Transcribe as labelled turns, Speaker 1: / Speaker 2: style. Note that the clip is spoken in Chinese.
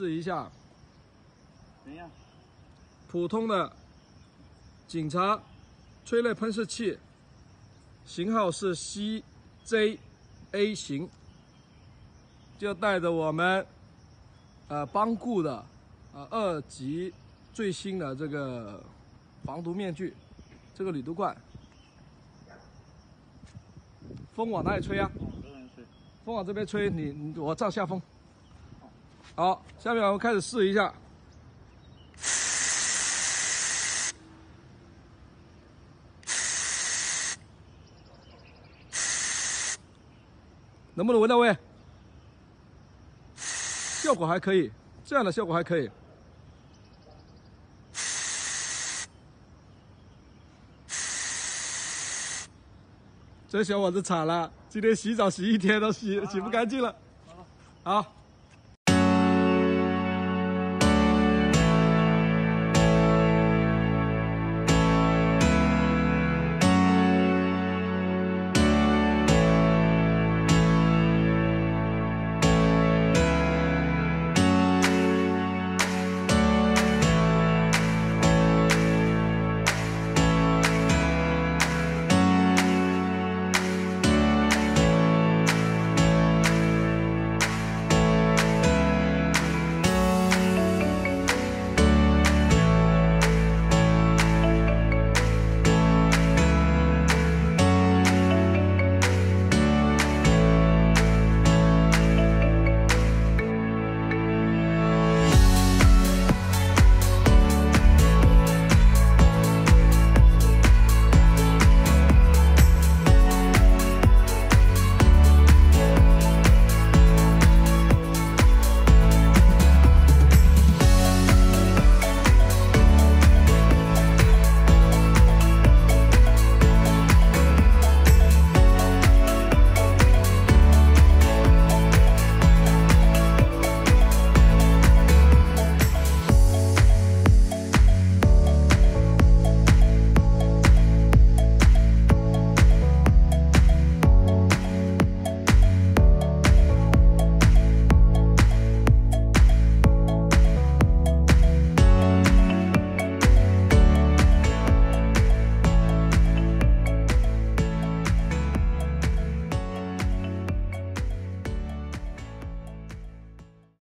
Speaker 1: 试一下
Speaker 2: 怎样？
Speaker 1: 普通的警察催泪喷射器，型号是 CJA 型，就带着我们呃邦固的呃二级最新的这个防毒面具，这个铝毒罐，风往哪里吹啊？风往这边吹，你你我照下风。好，下面我们开始试一下。能不能闻到味？效果还可以，这样的效果还可以。这小伙子惨了，今天洗澡洗一天都洗洗不干净了。好。